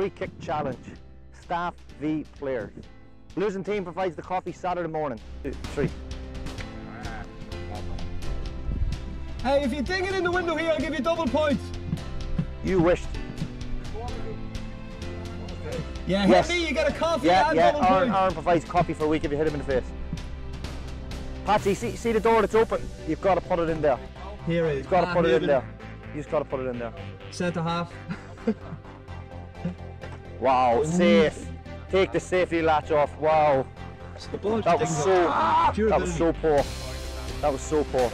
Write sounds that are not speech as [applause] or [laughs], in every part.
free kick challenge. Staff v players. Losing team provides the coffee Saturday morning. Two, three. Hey, if you ding it in the window here, I'll give you double points. You wished. Yeah, Yes. me, you get a coffee Yeah, yeah. Aaron. Aaron provides coffee for a week if you hit him in the face. Patsy, see, see the door that's open? You've got to put it in there. Here it is. You've got to Ah, put it in there. You just got to put it in there. Centre half. [laughs] Wow, safe. Take the safety latch off. Wow. That was so. That ah! was so poor. That was so poor.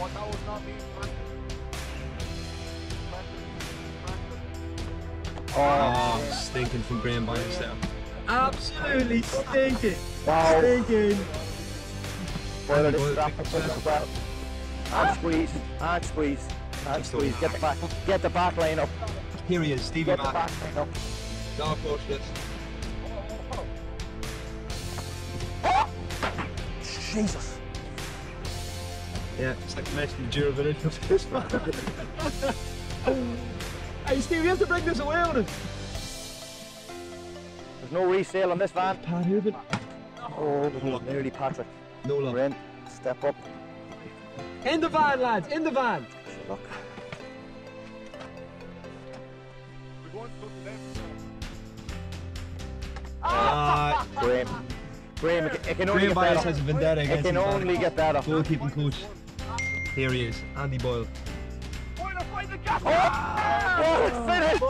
Oh, Oh, stinking from Graham Byas there. Absolutely stinking. wow. Stinking. Boiler Boil this it, strap, pick it push up. the strap. And squeeze. And squeeze. And squeeze. Get the back. Get the back line up. Here he is, Stevie Get the back line up. Dark horse this. Jesus. Yeah, it's like mentioning the durability of this [laughs] man. [laughs] hey, Steve, you have to bring this away with us. There's no resale on this van. Pat Hoban. Oh, nearly Patrick. No love. Brent, step up. In the van, lads, in the van. Look. Uh, Graham. Graham, it can- it can only Graham get Byas better. has a vendetta It against can his man. only get better. Goalkeeping coach. Here he is, Andy Boyle. Oh! oh, it's finished!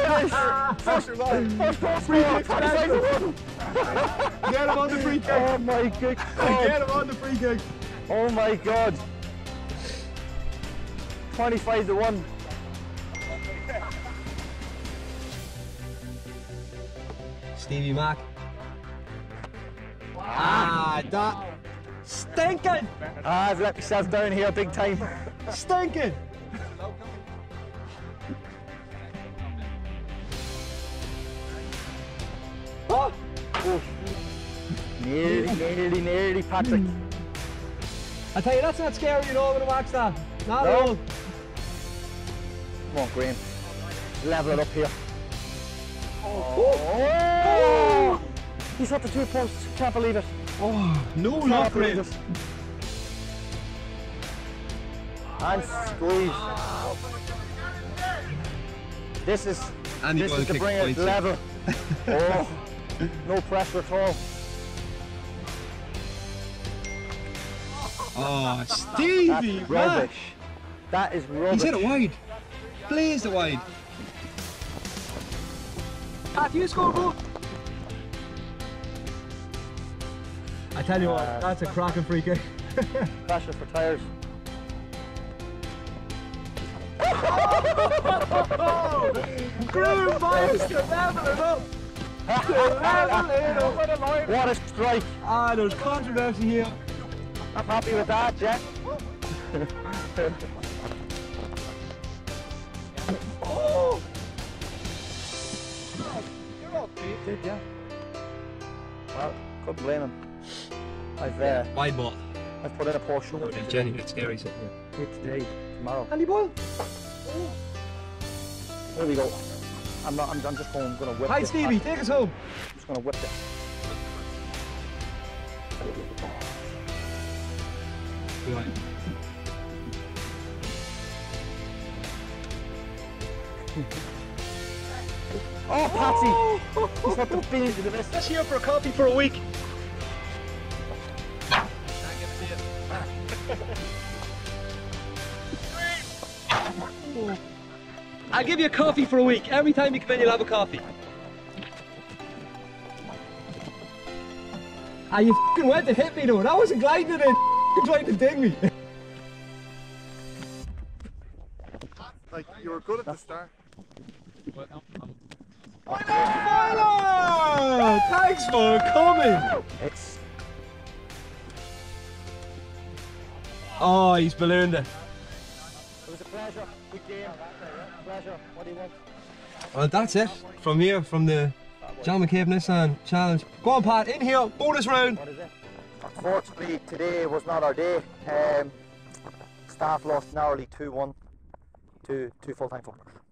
Finished! First, first goal scorer, 25 to one. Get him on the free kick. Oh my good Get God. him on the free kick. Oh my God. 25 to 1. Stevie Mack. Ah, that stinking, Ah, I've let myself down here big time. stinking. Oh, Nearly, nearly, nearly, Patrick. I tell you, that's not scary, you know, when I watch that. Not No. at all. Come on, Graham. Level it up here. Oh! He's hit the two posts. Can't believe it. Oh, no Can't luck, believe it. And squeeze. This is Andy this is to kicked bring it level. [laughs] oh, no pressure at all. Oh, Stevie Mack. rubbish. That is rubbish. He's hit it wide. Blazed it wide. Pat, you score I tell you what, that's a cracking free kick. [laughs] Pressure for tires. Graham Byas to level it up. To level it up. What a strike. Ah, there's controversy here. I'm happy with that, Jack. Oh! Did yeah. Well, couldn't blame him. I've uh, Wide ball. I've put in a poor show It's genuinely scary sitting here. here today, tomorrow. Andy Boyle. There we go. I'm not. I'm, I'm just going. Gonna whip. Hi, this. Stevie, I'm take us home. just gonna whip it. Right. Oh, Patsy! [laughs] He's got the bean to the mist. Just here for a coffee for a week. I'll give you a coffee for a week. Every time you come in, you'll have a coffee. Ah, you f***ing went to hit me though. That wasn't gliding in. You tried to ding me. Like you were good at the start. Tyler! Thanks for coming. Oh, he's ballooned it. it was a pleasure. Good game. Pleasure. What do you want? Well, that's it. From here, from the John McCabe Nissan Challenge. Go on, Pat, in here, bonus round. What is it? Unfortunately, today was not our day. Um, staff lost narrowly 2-1 to two full-time footballers.